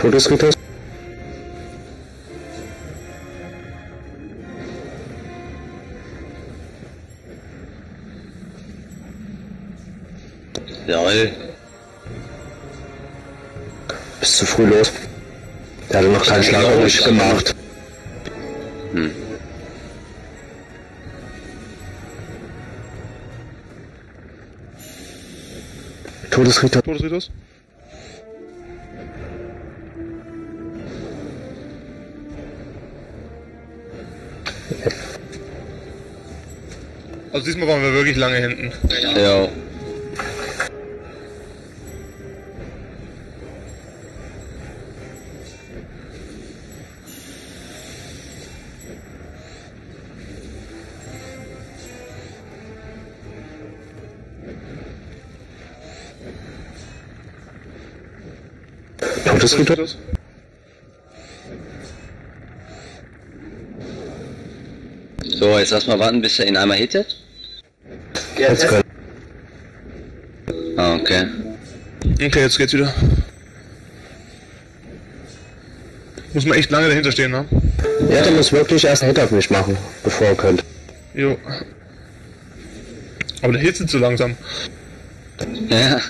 Todesritter. Jawohl. Bist zu früh los. Der hatte noch keinen Schlag auf mich gemacht. Hm. Todesritter. Todesritus? Also diesmal waren wir wirklich lange hinten. Ja. Todesritter. So, jetzt lass mal warten, bis er ihn einmal hittet. Jetzt können. Ah, okay. Okay, jetzt geht's wieder. Muss man echt lange dahinter stehen, ne? Ja, der muss wirklich erst einen Hit auf mich machen, bevor er könnte. Jo. Aber der Hit sind zu langsam. Ja.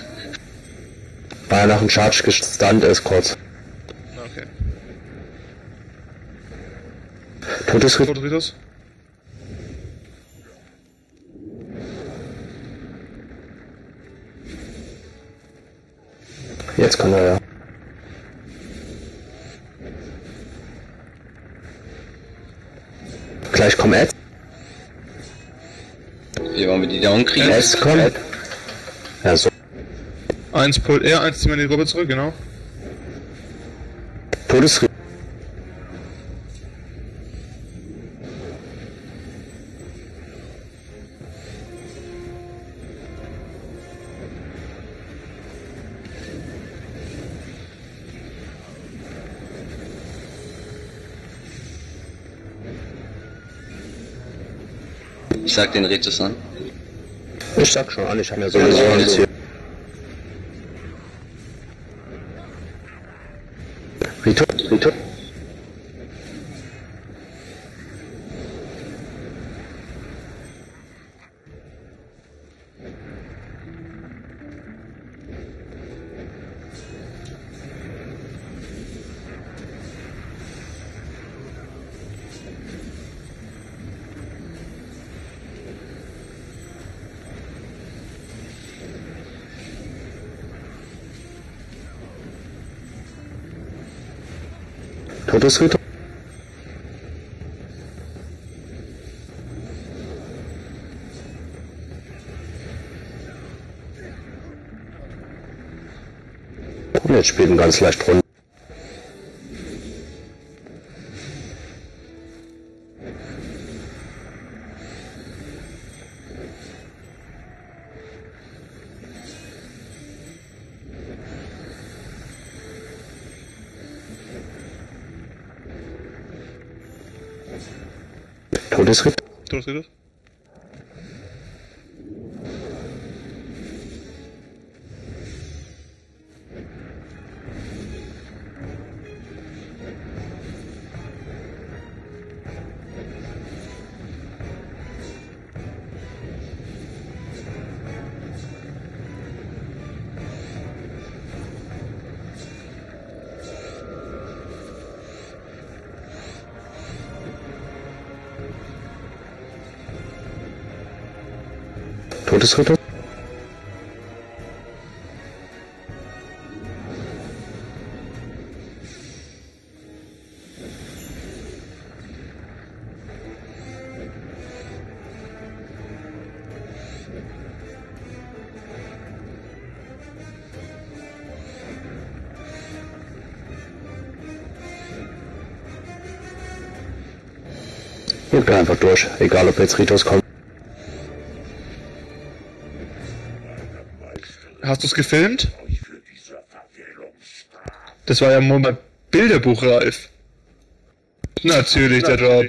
Weil er nach dem Charge gestunt ist kurz. Okay. Todesritter. Todesritus? Jetzt kann er ja. Gleich kommt Ed. Wie wollen wir die down kriegen? Ed kommt. Ja, so. Eins pullt er, eins ziehen wir in die Gruppe zurück, genau. Todesritter. Ich sag den Ritus an. Ich sag schon an, ich habe ja sowieso ein Ziel. Rito, Rito. Todesritter. Und jetzt spielen ganz leicht runter. Todesritter. Todesritus? Todesritter. Geh einfach durch, egal ob jetzt Ritos kommt. Hast du's gefilmt? Das war ja mal bei Bilderbuch, Ralf. Natürlich, der Drop.